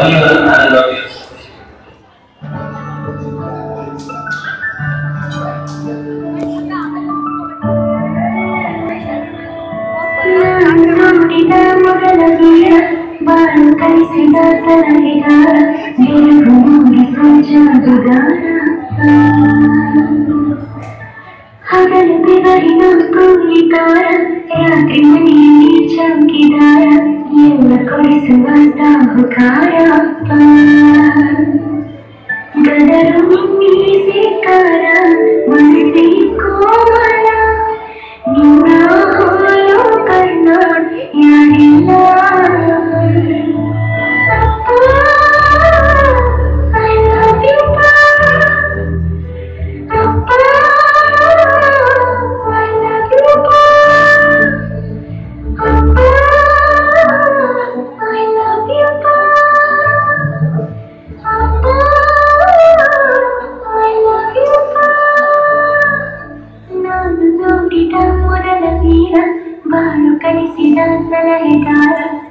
I'm ಎಲ್ಲ ಕೊಡಿಸುವ ಸಾಹುಕಾರ ಗದರು ಮೀಸಿಕಾರ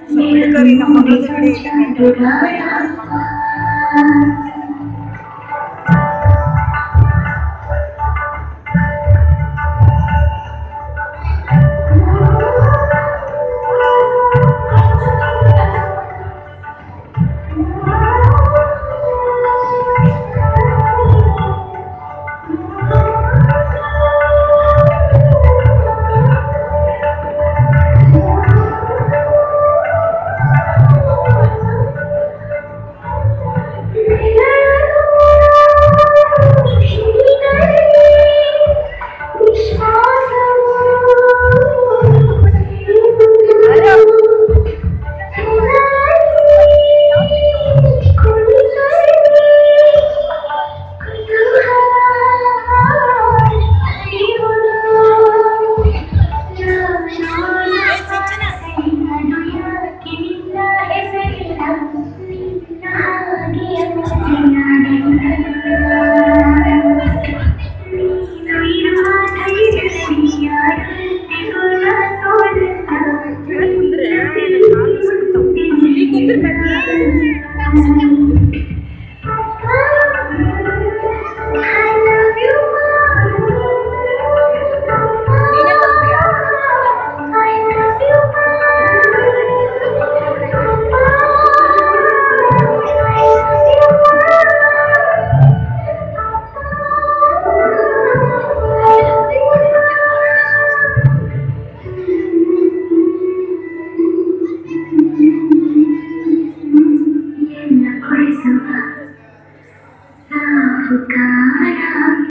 Sorry, Karina, maganda itu berarti